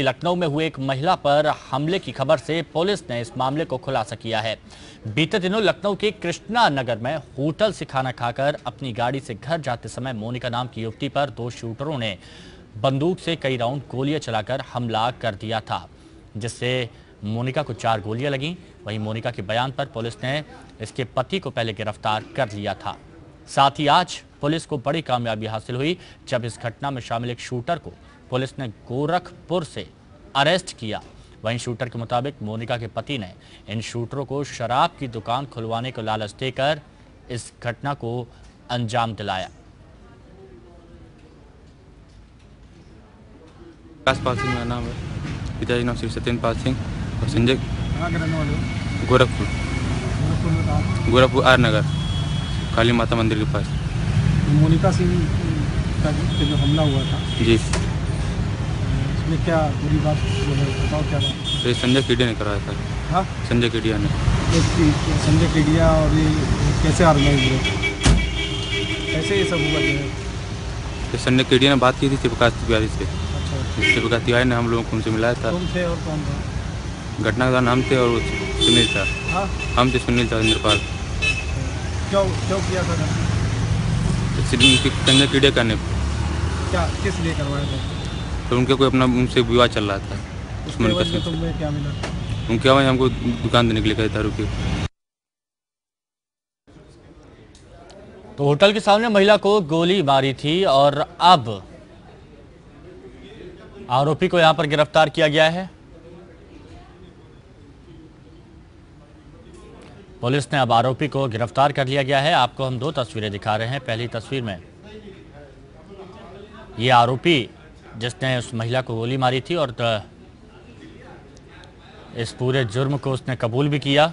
लखनऊ में हुए एक महिला पर हमले की खबर से पुलिस ने इस मामले को खुलासा किया है। बीते दिनों लखनऊ के कृष्णा नगर में होटल से खाना खाकर अपनी गाड़ी से घर जाते समय मोनिका नाम की युवती पर दो शूटरों ने बंदूक से कई राउंड गोलियाँ चलाकर हमला कर दिया था, जिससे मोनिका को चार गोलियाँ लगीं। वहीं मोनिका के बयान पर पुलिस ने इसके पति को पहले गिरफ़्तार कर लिया था। साथ ही आज पुलिस को बड़ी कामयाबी हासिल हुई, जब इस घटना में शामिल एक शूटर को पुलिस ने गोरखपुर से अरेस्ट किया। वहीं शूटर के मुताबिक मोनिका के पति ने इन शूटरों को शराब की दुकान खुलवाने को लालच देकर इस घटना को अंजाम दिलाया। पिताजी नाम पाल सिंह और संजय गोरखपुर। गोरखपुर आर नगर, काली माता मंदिर के पास। मोनिका सिंह का जो जो हमला हुआ था। जी। इसमें क्या पूरी बात जो है बताओ क्या बात? तो ये संजय केडिया ने कराया था। हाँ? संजय केडिया ने। संजय केडिया और ये कैसे ऑर्गेनाइज हुए? कैसे ये सब हुआ जो है? तो संजय केडिया ने बात की थी शिवप्रकाश तिवारी से। अच्छा। शिवप्रकाश तिवारी ने हम लोगों को उनसे मिलाया था। तुम थे और कौन था? घटना का नाम थे और सुनील था। हाँ? हम थे सुनील था इंद्रपाल क्यों क्यों किया था श्री- संजय केडिया का क्या किस लिए करवाया था? तो उनके कोई अपना उनसे विवाह चल रहा था। तुम्हें क्या मिला? उनके आवाज़ हमको दुकान देने के लिए कहे दारू की तो होटल के सामने महिला को गोली मारी थी और अब आरोपी को यहाँ पर गिरफ़्तार किया गया है। पुलिस ने अब आरोपी को गिरफ़्तार कर लिया गया है। आपको हम दो तस्वीरें दिखा रहे हैं पहली तस्वीर में। ये आरोपी जिसने उस महिला को गोली मारी थी और इस पूरे जुर्म को उसने कबूल भी किया।